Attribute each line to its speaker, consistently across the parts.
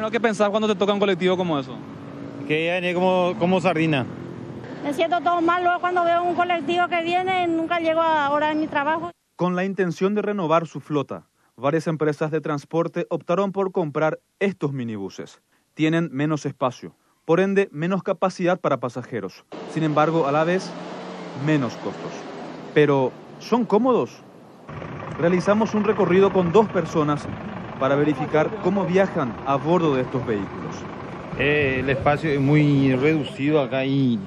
Speaker 1: primero que pensás cuando te toca un colectivo como eso?
Speaker 2: Que viene como, como sardina.
Speaker 3: Me siento todo mal luego cuando veo un colectivo que viene, nunca llego a hora en mi trabajo.
Speaker 4: Con la intención de renovar su flota, varias empresas de transporte optaron por comprar estos minibuses. Tienen menos espacio, por ende menos capacidad para pasajeros. Sin embargo, a la vez, menos costos. Pero, ¿son cómodos? Realizamos un recorrido con dos personas para verificar cómo viajan a bordo de estos vehículos.
Speaker 2: Eh, el espacio es muy reducido acá y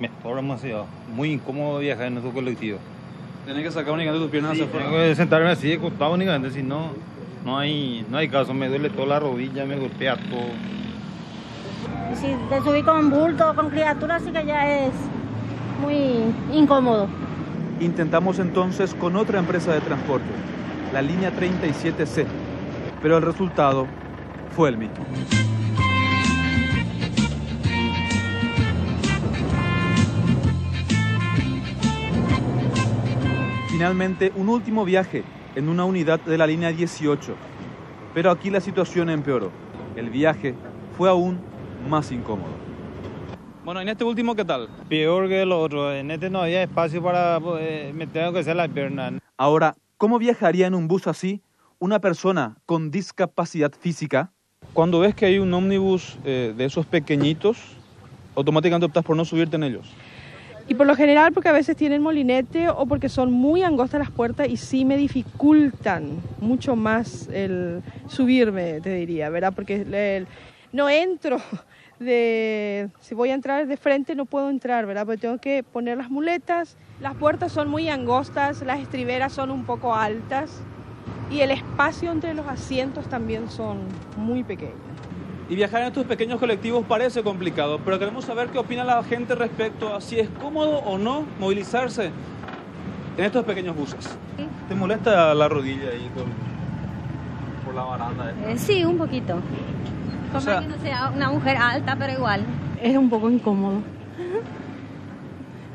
Speaker 2: me estorba demasiado. Muy incómodo viajar en estos colectivos.
Speaker 1: Tienes que sacar únicamente tus piernas
Speaker 2: Sí,
Speaker 1: hacia
Speaker 2: tengo que sentarme así de costado únicamente, si no, no hay, no hay caso. Me duele toda la rodilla, me golpea todo.
Speaker 3: Si te subí con bulto, con criaturas, sí que ya es muy incómodo.
Speaker 4: Intentamos entonces con otra empresa de transporte, la línea 37C, pero el resultado fue el mismo. Finalmente, un último viaje en una unidad de la línea 18, pero aquí la situación empeoró. El viaje fue aún más incómodo.
Speaker 1: Bueno, en este último, ¿qué tal?
Speaker 2: Peor que lo otro. En este no había espacio para eh, meter aunque sea la pierna.
Speaker 4: Ahora, ¿cómo viajaría en un bus así una persona con discapacidad física?
Speaker 1: Cuando ves que hay un ómnibus eh, de esos pequeñitos, automáticamente optas por no subirte en ellos.
Speaker 5: Y por lo general porque a veces tienen molinete o porque son muy angostas las puertas y sí me dificultan mucho más el subirme, te diría, ¿verdad? Porque no entro de... Si voy a entrar de frente no puedo entrar, ¿verdad? Porque tengo que poner las muletas. Las puertas son muy angostas, las estriberas son un poco altas y el espacio entre los asientos también son muy pequeños.
Speaker 1: Y viajar en estos pequeños colectivos parece complicado, pero queremos saber qué opina la gente respecto a si es cómodo o no movilizarse en estos pequeños buses. ¿Te molesta la rodilla ahí con- por la baranda?
Speaker 6: Eh, sí, un poquito. Como
Speaker 1: sea-
Speaker 6: que no sea una mujer alta, pero igual.
Speaker 5: Es un poco incómodo.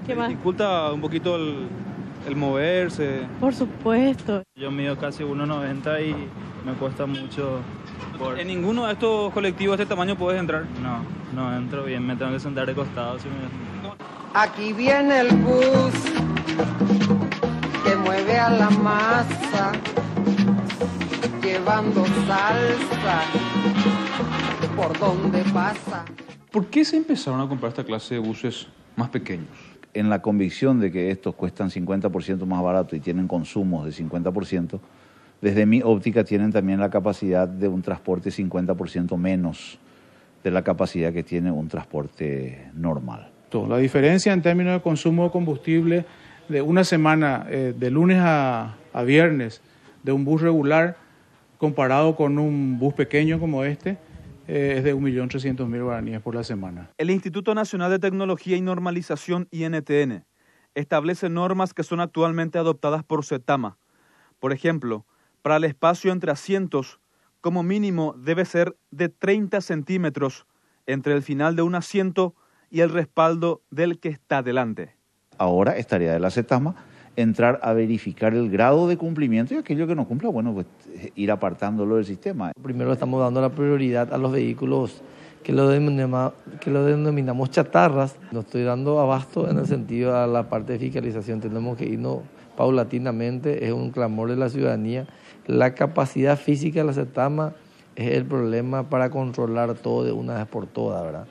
Speaker 5: ¿Qué
Speaker 1: ¿Te
Speaker 5: más?
Speaker 1: dificulta un poquito el, el moverse?
Speaker 5: Por supuesto.
Speaker 7: Yo mido casi 1,90 y me cuesta mucho. Por...
Speaker 1: En ninguno de estos colectivos de este tamaño puedes entrar.
Speaker 7: No, no entro bien, me tengo que sentar de costado. Si me...
Speaker 8: Aquí viene el bus que mueve a la masa, llevando salsa por donde pasa.
Speaker 1: ¿Por qué se empezaron a comprar esta clase de buses más pequeños?
Speaker 9: En la convicción de que estos cuestan 50% más barato y tienen consumos de 50%, desde mi óptica tienen también la capacidad de un transporte 50% menos de la capacidad que tiene un transporte normal.
Speaker 10: La diferencia en términos de consumo de combustible de una semana, eh, de lunes a, a viernes, de un bus regular comparado con un bus pequeño como este, eh, es de 1.300.000 guaraníes por la semana.
Speaker 4: El Instituto Nacional de Tecnología y Normalización, INTN, establece normas que son actualmente adoptadas por CETAMA. Por ejemplo, para el espacio entre asientos, como mínimo debe ser de 30 centímetros entre el final de un asiento y el respaldo del que está delante.
Speaker 9: Ahora es tarea de la CETAMA entrar a verificar el grado de cumplimiento y aquello que no cumpla, bueno, pues ir apartándolo del sistema.
Speaker 11: Primero estamos dando la prioridad a los vehículos que lo, denominamos, que lo denominamos chatarras. No estoy dando abasto en el sentido a la parte de fiscalización. Tenemos que irnos paulatinamente, es un clamor de la ciudadanía. La capacidad física de la CETAMA es el problema para controlar todo de una vez por todas, ¿verdad?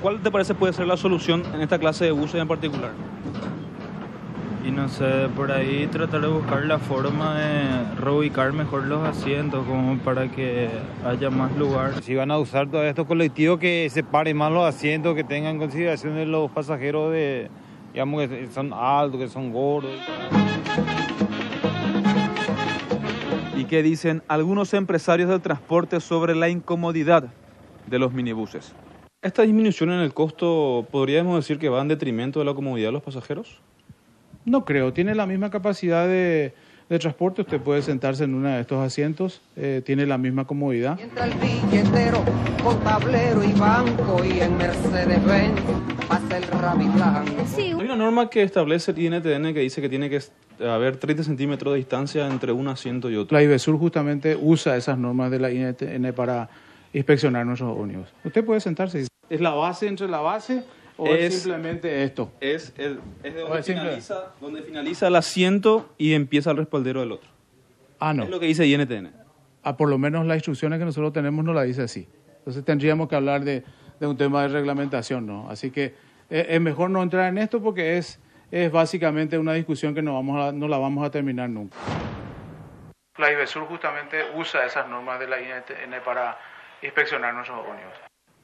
Speaker 1: ¿Cuál te parece puede ser la solución en esta clase de buses en particular?
Speaker 7: Y no sé, por ahí tratar de buscar la forma de reubicar mejor los asientos como para que haya más lugar.
Speaker 2: Si van a usar todos estos colectivos, que separen más los asientos, que tengan en consideración de los pasajeros de, digamos, que son altos, que son gordos.
Speaker 4: ¿Y qué dicen algunos empresarios del transporte sobre la incomodidad de los minibuses?
Speaker 1: ¿Esta disminución en el costo podríamos decir que va en detrimento de la comodidad de los pasajeros?
Speaker 10: No creo, tiene la misma capacidad de, de transporte, usted puede sentarse en uno de estos asientos, eh, tiene la misma comodidad.
Speaker 8: Entra el billetero con tablero y banco y en Mercedes-Benz pasa el rabiblanco.
Speaker 1: Hay una norma que establece el INTN que dice que tiene que haber 30 centímetros de distancia entre un asiento y otro.
Speaker 10: La IBESUR justamente usa esas normas de la INTN para inspeccionar nuestros ómnibus. Usted puede sentarse. ¿Es la base entre la base o es,
Speaker 1: Es-
Speaker 10: simplemente esto?
Speaker 1: Es, el, es de donde,
Speaker 10: es simple.
Speaker 1: finaliza, donde finaliza el asiento y empieza el respaldero del otro.
Speaker 10: Ah, no.
Speaker 1: Es lo que dice INTN.
Speaker 10: Ah, por lo menos las instrucciones que nosotros tenemos no la dice así. Entonces tendríamos que hablar de, de un tema de reglamentación, ¿no? Así que eh, es mejor no entrar en esto porque es, es básicamente una discusión que no, vamos a- no la vamos a terminar nunca. La IBESUR justamente usa esas normas de la INTN para inspeccionar nuestros ómnibus.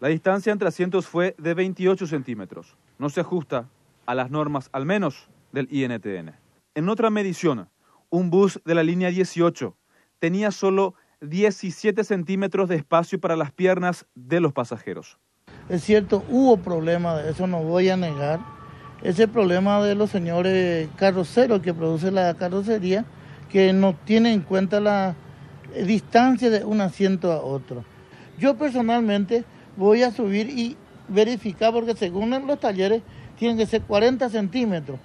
Speaker 4: La distancia entre asientos fue de 28 centímetros. No se ajusta a las normas, al menos, del INTN. En otra medición, un bus de la línea 18 tenía solo 17 centímetros de espacio para las piernas de los pasajeros.
Speaker 12: Es cierto, hubo problemas, eso no voy a negar. Ese problema de los señores carroceros que produce la carrocería, que no tienen en cuenta la distancia de un asiento a otro. Yo personalmente voy a subir y verificar, porque según los talleres tienen que ser 40 centímetros.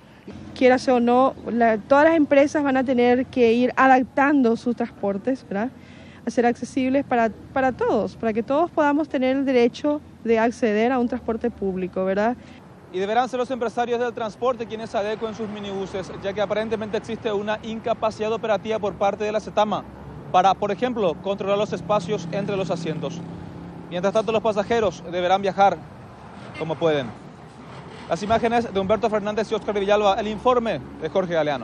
Speaker 5: Quieras o no, la- todas las empresas van a tener que ir adaptando sus transportes, ¿verdad? A ser accesibles para, para todos, para que todos podamos tener el derecho de acceder a un transporte público, ¿verdad?
Speaker 1: Y deberán ser los empresarios del transporte quienes adecuen sus minibuses, ya que aparentemente existe una incapacidad operativa por parte de la CETAMA para, por ejemplo, controlar los espacios entre los asientos. Mientras tanto, los pasajeros deberán viajar como pueden. Las imágenes de Humberto Fernández y Oscar Villalba, el informe de Jorge Galeano.